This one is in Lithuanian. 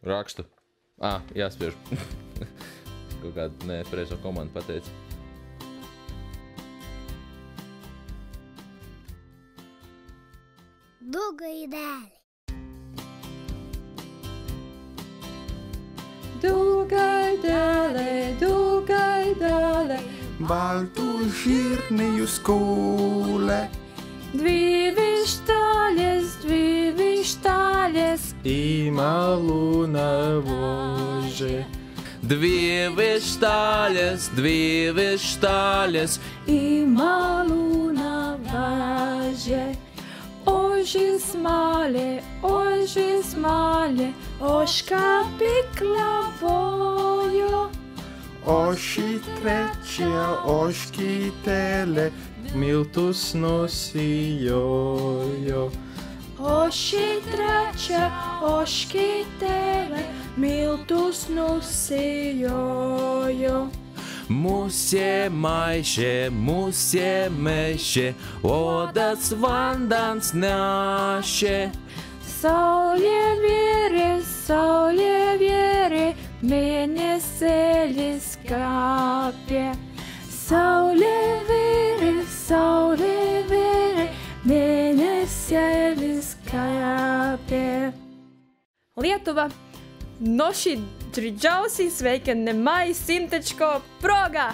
Rakstu. Ā, ah, jāspiež. Kaut kādu nepareizo komandu pateicu. Dugai dēļ. Dugai dēļ, dugai dēļ. Baltu žirniju skūle. Dvi vištelės, Į malūną vožė. Dvi vištāļas, dvi vištāļas. į malūną važė. Ožis malė, ožis malė, oška piklavojo. O šį trečią oškytelę miltus nusijojo. O šī trečia oškītēle miltus nusijojo. Musė maišė, musė maišė, odas vandens nešė. Saulė vėrė, saulė vėrė, mėnesėlis kapė. Saulė vėrė, saulė vėrė, mėnesėlis kapė. Lietuva. No šī džiausi sveikina nemai simtečko proga!